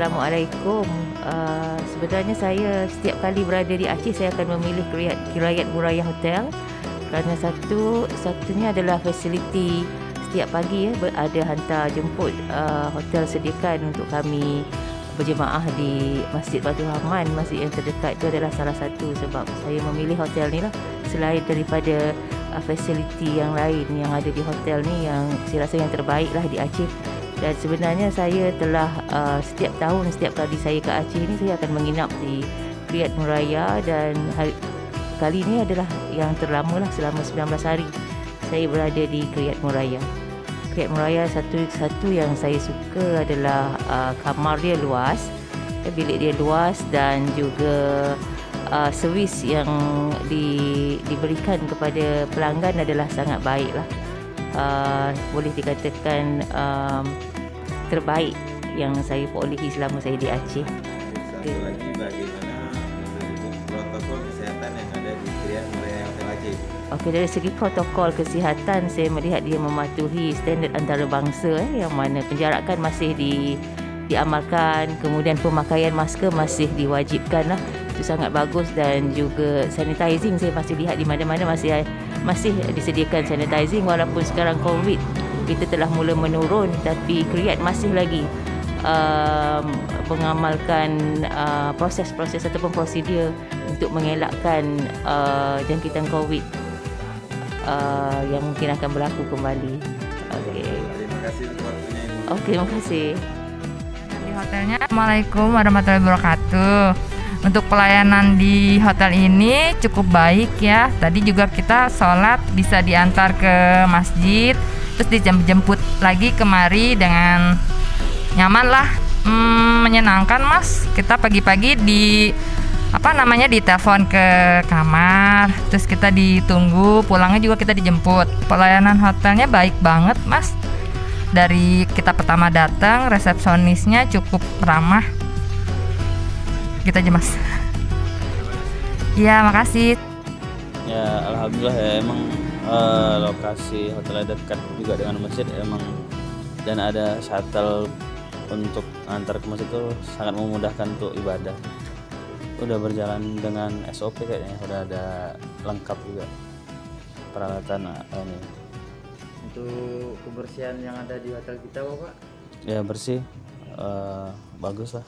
Assalamualaikum. Uh, sebenarnya saya setiap kali berada di Aceh saya akan memilih Kirayat, Kirayat Muraya Hotel. Kerana satu satunya adalah fasiliti setiap pagi ya ada hantar jemput uh, hotel sediakan untuk kami berjemaah di Masjid Batu Rahman masjid yang terdekat itu adalah salah satu sebab saya memilih hotel ni lah. Selain daripada uh, fasiliti yang lain yang ada di hotel ni yang saya rasa yang terbaik lah di Aceh dan sebenarnya saya telah uh, setiap tahun setiap kali saya ke Aceh ni saya akan menginap di Kriyat Muraya dan hari, kali ini adalah yang terlama lah selama 19 hari saya berada di Kriyat Muraya. Kriyat Muraya satu satu yang saya suka adalah uh, kamar dia luas, bilik dia luas dan juga uh, servis yang di, diberikan kepada pelanggan adalah sangat baik lah. Uh, boleh dikatakan um, terbaik yang saya perolehi selama saya di Aceh. Satu lagi bagaimana protokol kesihatan yang ada di Krian Muraya Hotel Aceh. Okey dari segi protokol kesihatan saya melihat dia mematuhi standard antarabangsa eh, yang mana penjarakan masih di diamalkan kemudian pemakaian masker masih diwajibkan lah itu sangat bagus dan juga sanitizing saya masih lihat di mana-mana masih masih disediakan sanitizing walaupun sekarang covid kita telah mula menurun tapi Kriyat masih lagi um, mengamalkan uh, proses-proses ataupun prosedur untuk mengelakkan uh, jangkitan COVID uh, yang mungkin akan berlaku kembali. Okey. Terima kasih. Okey, terima kasih. Di hotelnya Assalamualaikum warahmatullahi wabarakatuh. Untuk pelayanan di hotel ini cukup baik ya. Tadi juga kita sholat bisa diantar ke masjid terus dijemput lagi kemari dengan nyaman lah. Hmm, menyenangkan mas. Kita pagi-pagi di apa namanya ditelepon ke kamar terus kita ditunggu pulangnya juga kita dijemput. Pelayanan hotelnya baik banget mas. Dari kita pertama datang resepsionisnya cukup ramah. Kita aja mas. Ya makasih. Ya alhamdulillah ya emang uh, lokasi hotelnya dekat juga dengan masjid emang. Dan ada shuttle untuk antar ke masjid itu sangat memudahkan untuk ibadah. Udah berjalan dengan SOP kayaknya udah ada lengkap juga peralatan uh, ini. Untuk kebersihan yang ada di hotel kita Bapak? Ya bersih. Uh, bagus lah